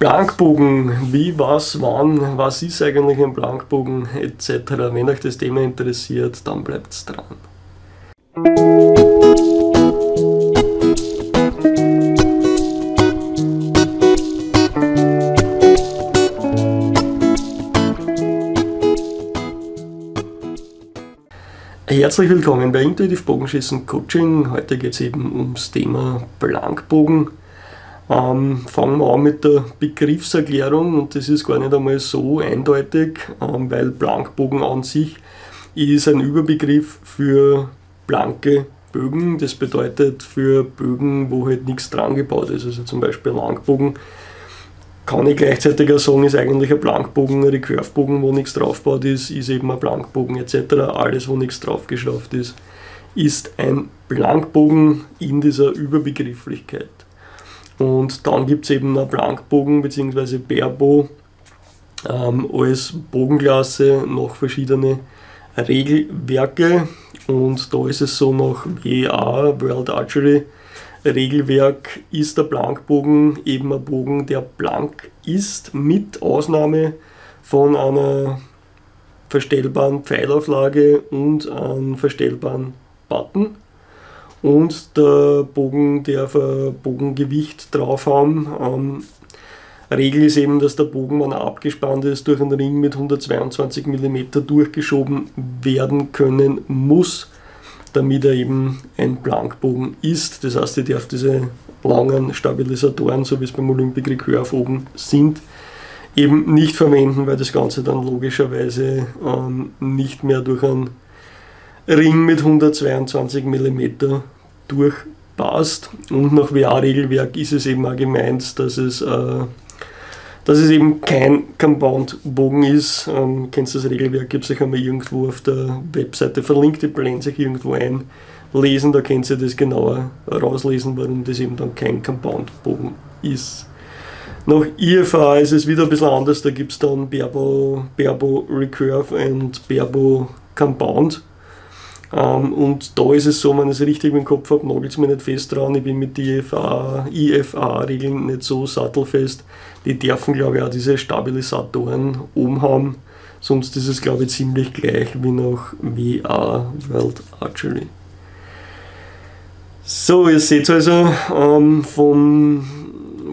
Blankbogen, wie, was, wann, was ist eigentlich ein Blankbogen etc. Wenn euch das Thema interessiert, dann bleibt dran. Herzlich willkommen bei Intuitiv Bogenschießen Coaching. Heute geht es eben ums Thema Blankbogen. Ähm, fangen wir an mit der Begriffserklärung und das ist gar nicht einmal so eindeutig, ähm, weil Blankbogen an sich ist ein Überbegriff für blanke Bögen. Das bedeutet für Bögen, wo halt nichts dran gebaut ist. Also zum Beispiel Langbogen kann ich gleichzeitig auch sagen, ist eigentlich ein Blankbogen, ein Recurve-Bogen, wo nichts draufgebaut ist, ist eben ein Blankbogen etc. Alles, wo nichts draufgeschraubt ist, ist ein Blankbogen in dieser Überbegrifflichkeit. Und dann gibt es eben einen Blankbogen bzw. Barebow ähm, als Bogenklasse noch verschiedene Regelwerke. Und da ist es so nach WA, World Archery, Regelwerk ist der Blankbogen eben ein Bogen, der blank ist, mit Ausnahme von einer verstellbaren Pfeilauflage und einem verstellbaren Button. Und der Bogen darf ein Bogengewicht drauf haben. Ähm, Regel ist eben, dass der Bogen, wenn er abgespannt ist, durch einen Ring mit 122 mm durchgeschoben werden können muss damit er eben ein Blankbogen ist. Das heißt, ich darf diese langen Stabilisatoren, so wie es beim Olympic Recurve oben sind, eben nicht verwenden, weil das Ganze dann logischerweise ähm, nicht mehr durch einen Ring mit 122 mm durchpasst. Und nach WA-Regelwerk ist es eben auch gemeint, dass es äh, dass es eben kein Compound-Bogen ist. Ähm, kennst du das Regelwerk? Gibt es euch einmal irgendwo auf der Webseite verlinkt, die blenden sich irgendwo ein. Lesen, da könnt ihr das genauer rauslesen, warum das eben dann kein Compound-Bogen ist. Nach IFA ist es wieder ein bisschen anders, da gibt es dann Berbo, Berbo Recurve und Berbo Compound. Ähm, und da ist es so, wenn ich es richtig im Kopf habe, nagelt es mir nicht fest dran. Ich bin mit IFA-Regeln nicht so sattelfest. Die dürfen, glaube ich, auch diese Stabilisatoren oben haben. Sonst ist es, glaube ich, ziemlich gleich wie nach WA World Archery. So, ihr seht also, ähm, vom,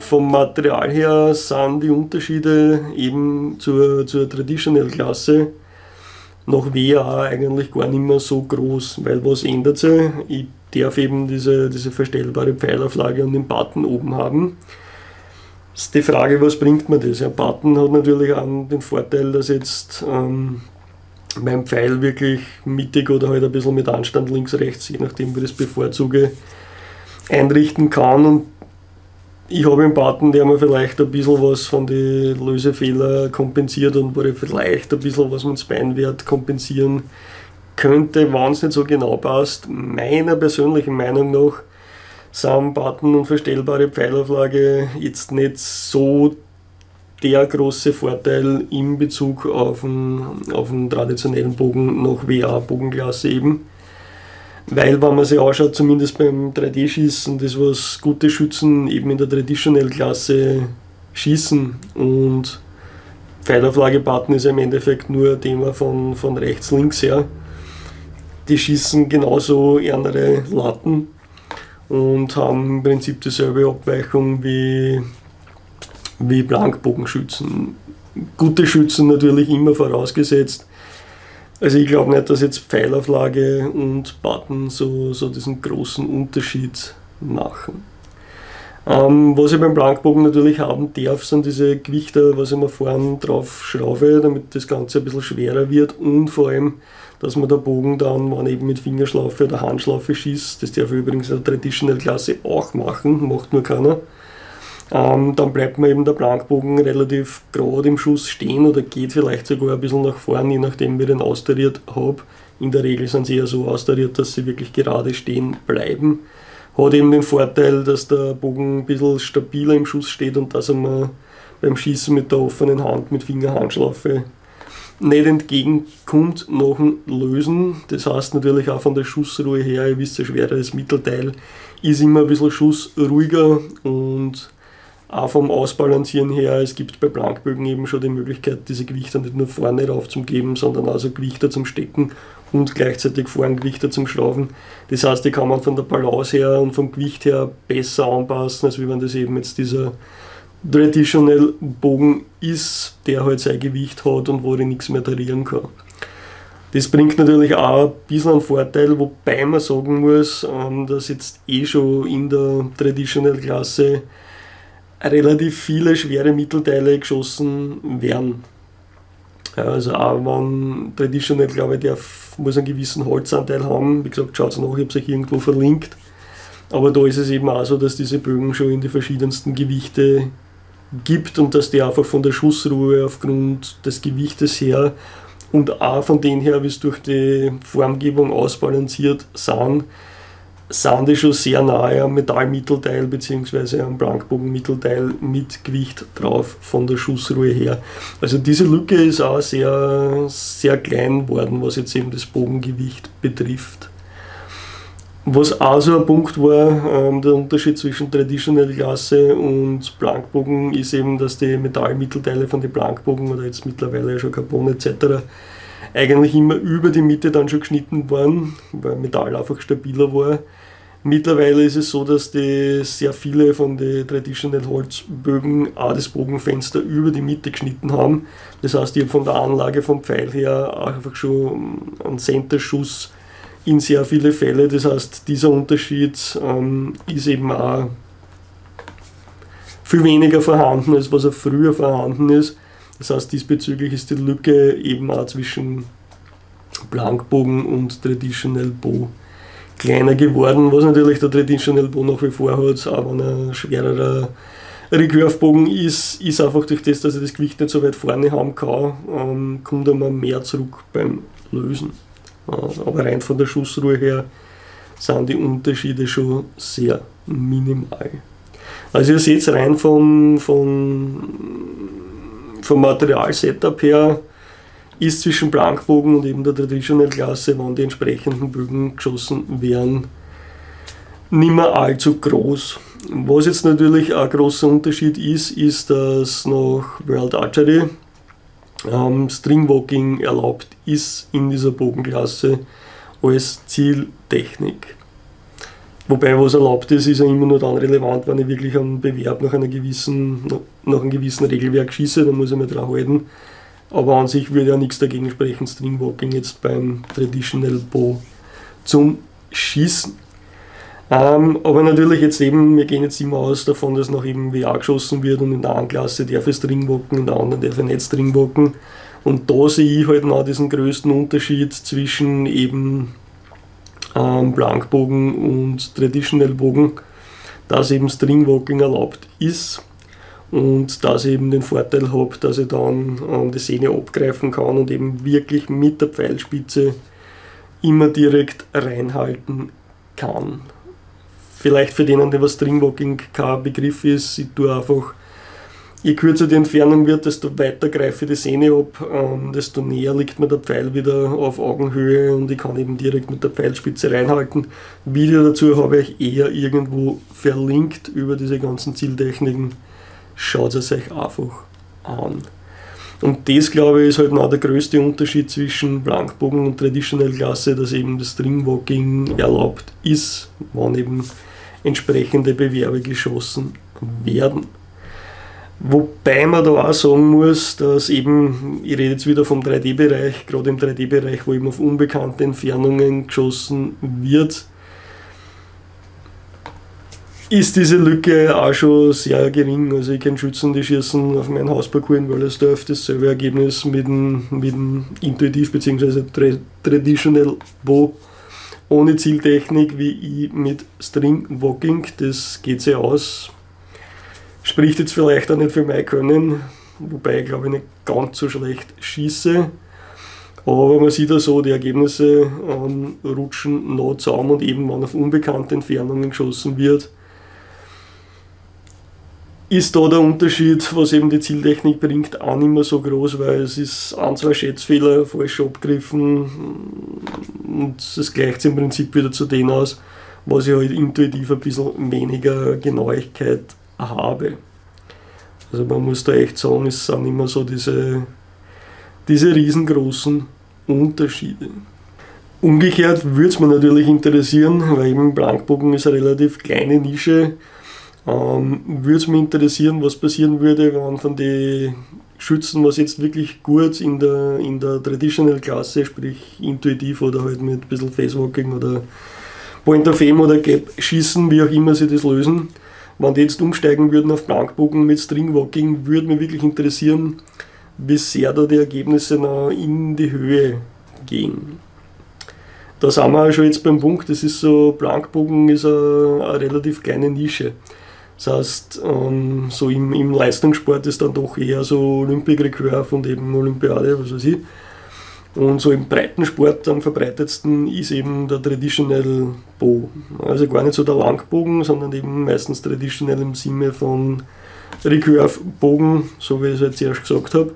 vom Material her sind die Unterschiede eben zur, zur Traditional-Klasse nach WA eigentlich gar nicht mehr so groß, weil was ändert sich? Ich darf eben diese, diese verstellbare Pfeilauflage und den Button oben haben. Ist die Frage, was bringt mir das? Ein Button hat natürlich auch den Vorteil, dass jetzt ähm, mein Pfeil wirklich mittig oder halt ein bisschen mit Anstand links, rechts, je nachdem wie ich das bevorzuge, einrichten kann und ich habe einen Button, der mir vielleicht ein bisschen was von den Lösefehler kompensiert und wo ich vielleicht ein bisschen was mit Spinewert kompensieren könnte, wenn es nicht so genau passt. Meiner persönlichen Meinung nach sind Button und verstellbare Pfeilauflage jetzt nicht so der große Vorteil in Bezug auf einen, auf einen traditionellen Bogen nach WA-Bogenklasse eben. Weil, wenn man sich anschaut, zumindest beim 3D-Schießen, das was gute Schützen eben in der Traditional-Klasse schießen und Pfeilauflage-Button ist ja im Endeffekt nur ein Thema von, von rechts, links her. Die schießen genauso andere Latten und haben im Prinzip dieselbe Abweichung wie, wie Blankbogenschützen. Gute Schützen natürlich immer vorausgesetzt, also ich glaube nicht, dass jetzt Pfeilauflage und Button so, so diesen großen Unterschied machen. Ähm, was ich beim Blankbogen natürlich haben darf, sind diese Gewichte, was ich mir vorne drauf schraube, damit das Ganze ein bisschen schwerer wird. Und vor allem, dass man der Bogen dann, wenn eben mit Fingerschlaufe oder Handschlaufe schießt, das darf ich übrigens in der Traditional Klasse auch machen, macht nur keiner, ähm, dann bleibt mir eben der Blankbogen relativ gerade im Schuss stehen oder geht vielleicht sogar ein bisschen nach vorn, je nachdem wie ich den austariert habe. In der Regel sind sie ja so austariert, dass sie wirklich gerade stehen bleiben. Hat eben den Vorteil, dass der Bogen ein bisschen stabiler im Schuss steht und dass er mir beim Schießen mit der offenen Hand, mit Fingerhandschlaufe nicht entgegenkommt nach dem Lösen. Das heißt natürlich auch von der Schussruhe her, ihr wisst, ein schwereres Mittelteil ist immer ein bisschen schussruhiger und auch vom Ausbalancieren her, es gibt bei Blankbögen eben schon die Möglichkeit, diese Gewichte nicht nur vorne drauf zu geben, sondern also Gewichte zum Stecken und gleichzeitig vorne Gewichte zum Schlafen. Das heißt, die kann man von der Balance her und vom Gewicht her besser anpassen, als wenn das eben jetzt dieser Traditional Bogen ist, der halt sein Gewicht hat und wo ich nichts mehr tarieren kann. Das bringt natürlich auch ein bisschen einen Vorteil, wobei man sagen muss, ähm, dass jetzt eh schon in der Traditional Klasse relativ viele schwere Mittelteile geschossen werden. Also auch wenn Traditional, glaube ich, der muss einen gewissen Holzanteil haben. Wie gesagt, schaut es nach, ich habe es euch irgendwo verlinkt. Aber da ist es eben auch so, dass diese Bögen schon in die verschiedensten Gewichte gibt und dass die einfach von der Schussruhe aufgrund des Gewichtes her und auch von denen her, wie es durch die Formgebung ausbalanciert sind, schon sehr nahe am Metallmittelteil bzw. am Blankbogenmittelteil mit Gewicht drauf von der Schussruhe her. Also diese Lücke ist auch sehr, sehr klein worden, was jetzt eben das Bogengewicht betrifft. Was auch so ein Punkt war, ähm, der Unterschied zwischen Traditional Klasse und Blankbogen ist eben, dass die Metallmittelteile von den Blankbogen oder jetzt mittlerweile schon Carbon etc. eigentlich immer über die Mitte dann schon geschnitten waren, weil Metall einfach stabiler war. Mittlerweile ist es so, dass die sehr viele von den Traditional Holzbögen auch das Bogenfenster über die Mitte geschnitten haben. Das heißt, ich habe von der Anlage vom Pfeil her einfach schon einen Centerschuss in sehr viele Fälle. Das heißt, dieser Unterschied ähm, ist eben auch viel weniger vorhanden, als was er früher vorhanden ist. Das heißt, diesbezüglich ist die Lücke eben auch zwischen Blankbogen und Traditional Bow kleiner geworden, was natürlich der Traditional Bow nach wie vor hat, auch wenn er schwererer Recurve-Bogen ist, ist einfach durch das, dass er das Gewicht nicht so weit vorne haben kann, ähm, kommt er mal mehr zurück beim Lösen. Aber rein von der Schussruhe her sind die Unterschiede schon sehr minimal. Also ihr seht rein vom, vom, vom Material-Setup her ist zwischen Blankbogen und eben der Traditional-Klasse, wann die entsprechenden Bögen geschossen werden, nicht mehr allzu groß. Was jetzt natürlich ein großer Unterschied ist, ist, dass nach World Archery ähm, Stringwalking erlaubt ist in dieser Bogenklasse als Zieltechnik. Wobei was erlaubt ist, ist ja immer nur dann relevant, wenn ich wirklich einen Bewerb nach, einer gewissen, nach einem gewissen Regelwerk schieße, dann muss ich mich dran halten. Aber an sich würde ja nichts dagegen sprechen, Stringwalking jetzt beim Traditional Bow zum Schießen. Ähm, aber natürlich jetzt eben, wir gehen jetzt immer aus davon, dass nach eben WA geschossen wird und in der einen Klasse darf es Stringbocken, in der anderen darf er nicht Stringbocken. Und da sehe ich halt noch diesen größten Unterschied zwischen eben ähm, Blankbogen und Traditional Bogen, dass eben Stringwalking erlaubt ist und dass ich eben den Vorteil habe, dass ich dann ähm, die Sehne abgreifen kann und eben wirklich mit der Pfeilspitze immer direkt reinhalten kann. Vielleicht für denen, die was Stringwalking kein Begriff ist, ich tue einfach, je kürzer die Entfernung wird, desto weiter greife ich die Sehne ab, ähm, desto näher liegt mir der Pfeil wieder auf Augenhöhe und ich kann eben direkt mit der Pfeilspitze reinhalten. Video dazu habe ich eher irgendwo verlinkt über diese ganzen Zieltechniken. Schaut es euch einfach an. Und das, glaube ich, ist halt noch der größte Unterschied zwischen Blankbogen und Traditional Klasse, dass eben das Stringwalking erlaubt ist, wann eben entsprechende Bewerbe geschossen werden. Wobei man da auch sagen muss, dass eben, ich rede jetzt wieder vom 3D-Bereich, gerade im 3D-Bereich, wo eben auf unbekannte Entfernungen geschossen wird, ist diese Lücke auch schon sehr gering. Also ich kenne Schützen, die schießen auf meinen Hausparcours in Wallersdorf dasselbe Ergebnis mit dem, mit dem Intuitiv bzw. Traditional Bow ohne Zieltechnik wie ich mit String Walking. Das geht sehr aus. Spricht jetzt vielleicht auch nicht für mein Können, wobei ich glaube ich nicht ganz so schlecht schieße. Aber man sieht ja so, die Ergebnisse ähm, rutschen noch zusammen und eben, wenn auf unbekannte Entfernungen geschossen wird, ist da der Unterschied, was eben die Zieltechnik bringt, auch nicht mehr so groß, weil es ist ein, zwei Schätzfehler falsch abgegriffen und es gleicht sich im Prinzip wieder zu denen aus, was ich halt intuitiv ein bisschen weniger Genauigkeit habe. Also man muss da echt sagen, es sind immer so diese, diese riesengroßen Unterschiede. Umgekehrt würde es mir natürlich interessieren, weil eben Blankbogen ist eine relativ kleine Nische, ähm, würde es mich interessieren, was passieren würde, wenn von den Schützen, was jetzt wirklich gut in der, in der Traditional-Klasse, sprich intuitiv oder halt mit ein bisschen Facewalking oder Point of Aim oder Gap schießen, wie auch immer sie das lösen, wenn die jetzt umsteigen würden auf Blankbogen mit Stringwalking, würde mich wirklich interessieren, wie sehr da die Ergebnisse noch in die Höhe gehen. Da sind wir schon jetzt beim Punkt, das ist so, Blankbogen ist eine, eine relativ kleine Nische. Das heißt, ähm, so im, im, Leistungssport ist dann doch eher so Olympic Recurve und eben Olympiade, was weiß ich. Und so im Breitensport am verbreitetsten ist eben der Traditional Bow. Also gar nicht so der Langbogen, sondern eben meistens traditionell im Sinne von Recurve-Bogen, so wie ich es jetzt erst gesagt habe.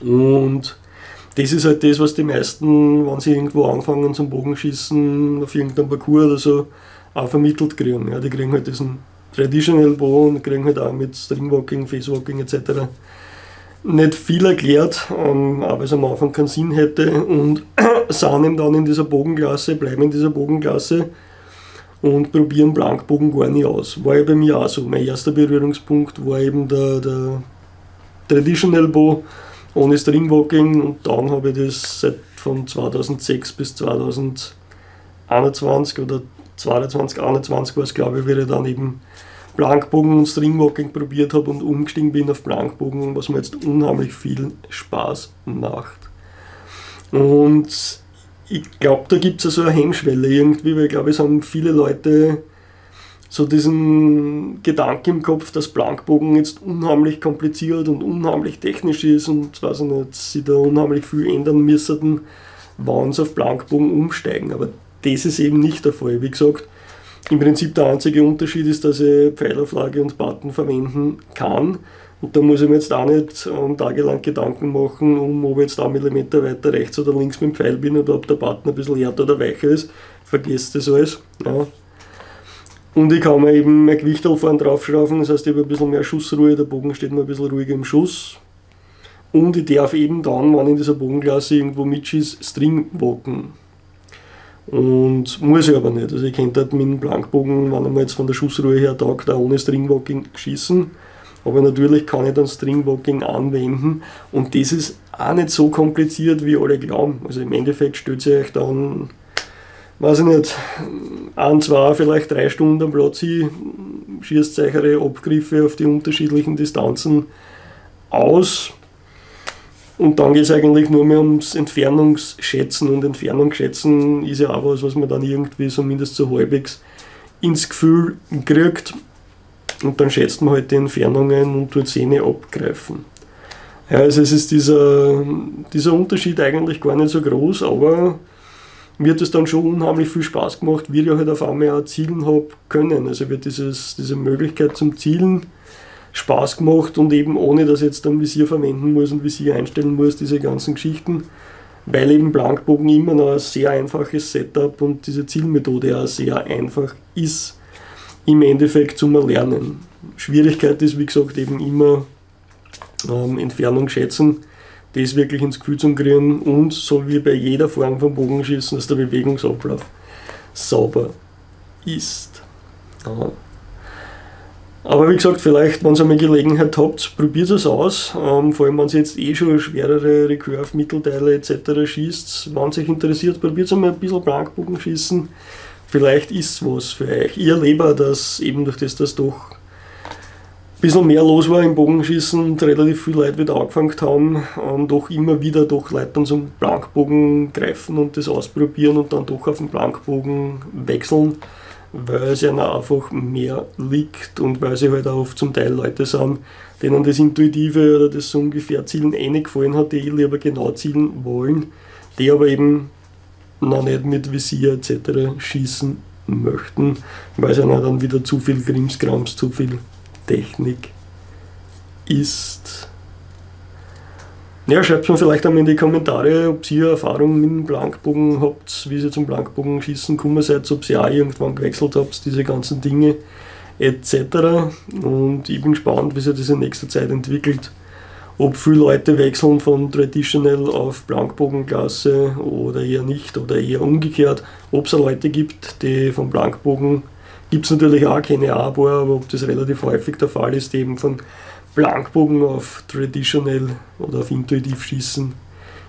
Und das ist halt das, was die meisten, wenn sie irgendwo anfangen zum Bogenschießen auf irgendeinem Parcours oder so, auch vermittelt kriegen. Ja, die kriegen halt diesen Traditional Bow und kriegen halt auch mit Stringwalking, Facewalking etc nicht viel erklärt, ähm, aber es am Anfang keinen Sinn hätte und sind eben dann in dieser Bogenklasse, bleiben in dieser Bogenklasse und probieren Blankbogen gar nicht aus. War ja bei mir auch so. Mein erster Berührungspunkt war eben der, der Traditional Bow ohne Stringwalking und dann habe ich das seit von 2006 bis 2021 oder 22, 21 war es glaube ich, wieder dann eben Blankbogen und Stringwalking probiert habe und umgestiegen bin auf Blankbogen, was mir jetzt unheimlich viel Spaß macht. Und ich glaube, da gibt es so eine Hemmschwelle irgendwie, weil ich glaube, es haben viele Leute so diesen Gedanken im Kopf, dass Blankbogen jetzt unheimlich kompliziert und unheimlich technisch ist und weiß ich nicht, sie da unheimlich viel ändern müssten, wann sie auf Blankbogen umsteigen. Aber das ist eben nicht der Fall. Wie gesagt, im Prinzip der einzige Unterschied ist, dass ich Pfeilauflage und Button verwenden kann. Und da muss ich mir jetzt auch nicht um, tagelang Gedanken machen, um ob ich jetzt einen Millimeter weiter rechts oder links mit dem Pfeil bin oder ob der Button ein bisschen härter oder weicher ist. Vergesst das alles. Ja. Und ich kann mir eben mein Gewicht vorne draufschrauben, das heißt, ich habe ein bisschen mehr Schussruhe, der Bogen steht mir ein bisschen ruhiger im Schuss. Und ich darf eben dann, wenn in dieser Bogenklasse irgendwo mitschieße, String walken. Und muss ich aber nicht. Also ich könnte halt mit dem Blankbogen, wenn er jetzt von der Schussruhe her taugt, auch ohne Stringwalking schießen. Aber natürlich kann ich dann Stringwalking anwenden und das ist auch nicht so kompliziert, wie alle glauben. Also im Endeffekt stellt sich euch dann, weiß ich nicht, ein, zwei, vielleicht drei Stunden am Platz hin, schießt eure Abgriffe auf die unterschiedlichen Distanzen aus und dann geht es eigentlich nur mehr ums Entfernungsschätzen. Und Entfernungsschätzen ist ja auch was, was man dann irgendwie zumindest so halbwegs ins Gefühl kriegt. Und dann schätzt man halt die Entfernungen und tut Szene abgreifen. Ja, also es ist dieser, dieser Unterschied eigentlich gar nicht so groß, aber mir hat es dann schon unheimlich viel Spaß gemacht, wie ich halt auf einmal auch zielen habe können. Also wird diese Möglichkeit zum Zielen Spaß gemacht und eben ohne, dass ich jetzt ein Visier verwenden muss und Visier einstellen muss, diese ganzen Geschichten, weil eben Blankbogen immer noch ein sehr einfaches Setup und diese Zielmethode auch sehr einfach ist, im Endeffekt zum Erlernen. Schwierigkeit ist, wie gesagt, eben immer ähm, Entfernung schätzen, das wirklich ins Gefühl zu kriegen und so wie bei jeder Form von Bogenschießen, dass der Bewegungsablauf sauber ist. Ja. Aber wie gesagt, vielleicht, wenn ihr einmal Gelegenheit habt, probiert es aus. Ähm, vor allem, wenn ihr jetzt eh schon schwerere Recurve-Mittelteile etc. schießt. Wenn es euch interessiert, probiert es einmal ein bisschen Blankbogen schießen. Vielleicht ist es was für euch. Ich erlebe dass eben durch das, dass doch ein bisschen mehr los war im Bogenschießen und relativ viele Leute wieder angefangen haben, ähm, doch immer wieder doch Leute dann zum Blankbogen greifen und das ausprobieren und dann doch auf den Blankbogen wechseln weil es ihnen einfach mehr liegt und weil sie halt auch oft zum Teil Leute sind, denen das Intuitive oder das so ungefähr Zielen eh nicht gefallen hat, die lieber genau zielen wollen, die aber eben noch nicht mit Visier etc. schießen möchten, weil es ihnen dann wieder zu viel Krimskrams, zu viel Technik ist. Ja, schreibt mir vielleicht einmal in die Kommentare, ob ihr Erfahrungen mit dem Blankbogen habt, wie ihr zum Blankbogen schießen gekommen seid, ob ihr auch irgendwann gewechselt habt, diese ganzen Dinge. etc. Und ich bin gespannt, wie sich das in nächster Zeit entwickelt. Ob viele Leute wechseln von Traditional auf Blankbogenklasse oder eher nicht oder eher umgekehrt. Ob es Leute gibt, die vom Blankbogen gibt es natürlich auch keine aber ob das relativ häufig der Fall ist, die eben von Blankbogen auf Traditional oder auf Intuitiv schießen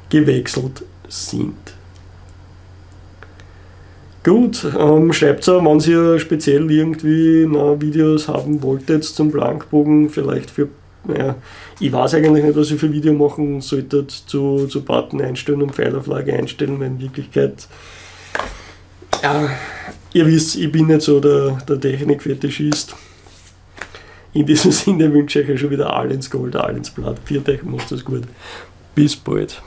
gewechselt sind. Gut, ähm, schreibt auch, wenn ihr speziell irgendwie na, Videos haben wolltet zum Blankbogen, vielleicht für, naja, ich weiß eigentlich nicht, was ihr für Video machen solltet, zu, zu Button einstellen und Pfeilauflage einstellen, weil in Wirklichkeit, ja, ihr wisst, ich bin nicht so der, der Technikfetischist. In diesem Sinne wünsche ich euch schon wieder all Gold, all ins Blatt. Viert euch, macht es gut. Bis bald.